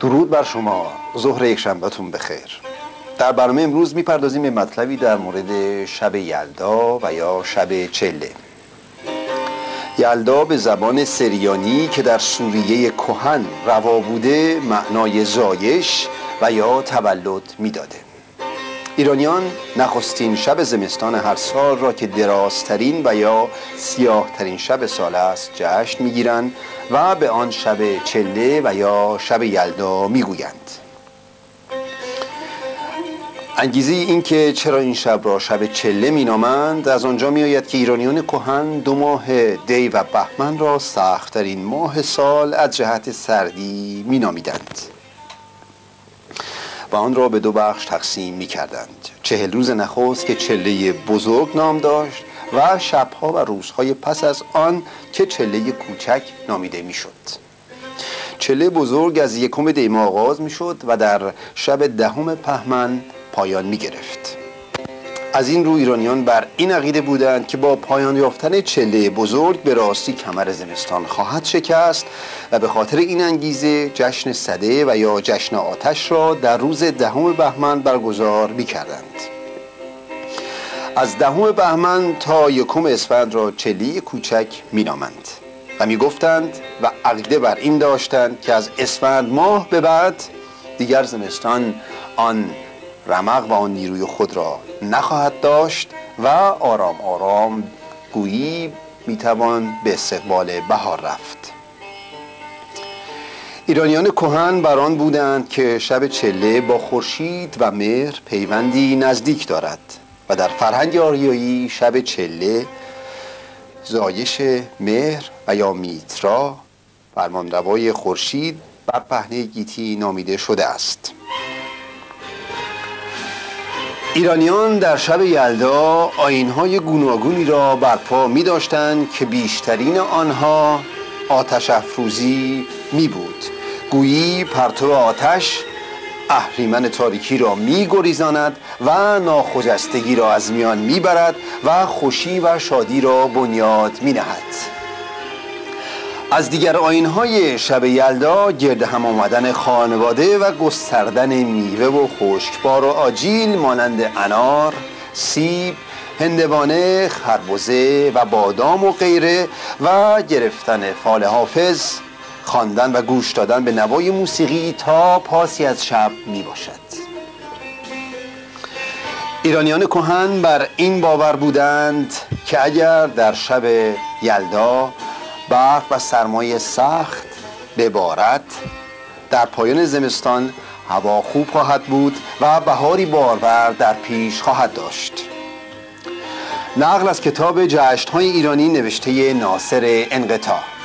درود بر شما. ظهر یک شنبهتون بخیر. در برنامه امروز می‌پردازیم به مطلبی در مورد شب یلدا و یا شب چله. یلدا به زبان سریانی که در سوریه کهن روا بوده معنای زایش و یا تولد می‌داده. ایرانیان نخستین شب زمستان هر سال را که درازترین و یا سیاهترین شب سال است جشن می‌گیرند و به آن شب چله و یا شب یلدا می‌گویند. انگیزه این که چرا این شب را شب چله مینامند از آنجا میآید که ایرانیان کهن دو ماه دی و بهمن را سختترین ماه سال از جهت سردی مینامیدند. و آن را به دو بخش تقسیم می کردند چهل روز نخست که چله بزرگ نام داشت و شبها و روزهای پس از آن که چله کوچک نامیده می شد چله بزرگ از یکم دیما آغاز می شد و در شب دهم پهمن پایان می گرفت از این رو ایرانیان بر این عقیده بودند که با پایان یافتن چله بزرگ به راستی کمر زمستان خواهد شکست و به خاطر این انگیزه جشن صده و یا جشن آتش را در روز دهم بهمن برگزار می کردند. از دهم بهمن تا یکم اسفند را چلی کوچک می نامند و می گفتند و عقیده بر این داشتند که از اسفند ماه به بعد دیگر زمستان آن رمق و آن نیروی خود را نخواهد داشت و آرام آرام گویی می‌توان به استقبال بهار رفت. ایرانیان کهن بر آن بودند که شب چله با خورشید و مهر پیوندی نزدیک دارد و در فرهنگ آریایی شب چله زایش مهر و یا میترا فرمانروای خورشید بر پهنه گیتی نامیده شده است. ایرانیان در شب یلدا آینهای گوناگونی را برپا می داشتند که بیشترین آنها آتش افروزی می بود گویی پرتو آتش اهریمن تاریکی را می گریزاند و ناخجستگی را از میان می برد و خوشی و شادی را بنیاد می نهد از دیگر های شب یلدا گرد هم آمدن خانواده و گستردن میوه و خشکبار و آجیل مانند انار، سیب، هندوانه، خربزه و بادام و غیره و گرفتن فال حافظ خواندن و گوش دادن به نوای موسیقی تا پاسی از شب می باشد ایرانیان کهن بر این باور بودند که اگر در شب یلدا برف و سرمایه سخت ببارد در پایان زمستان هوا خوب خواهد بود و بهاری بارور در پیش خواهد داشت. نقل از کتاب جشن ایرانی نوشته ناصر انقطاع.